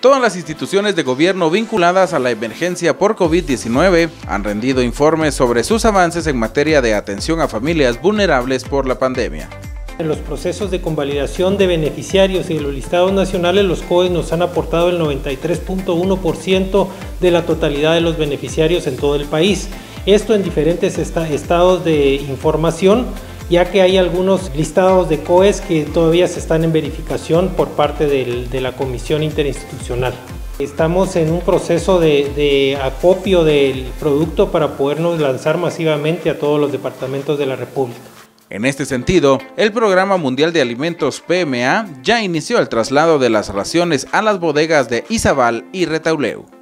Todas las instituciones de gobierno vinculadas a la emergencia por COVID-19 han rendido informes sobre sus avances en materia de atención a familias vulnerables por la pandemia. En los procesos de convalidación de beneficiarios y de los listados nacionales, los COES nos han aportado el 93.1% de la totalidad de los beneficiarios en todo el país. Esto en diferentes estados de información, ya que hay algunos listados de COES que todavía se están en verificación por parte de la Comisión Interinstitucional. Estamos en un proceso de, de, acopio del producto para podernos lanzar masivamente a todos los departamentos de la República. En este sentido, el Programa Mundial de Alimentos PMA ya inició el traslado de las raciones a las bodegas de Izabal y Retauleu.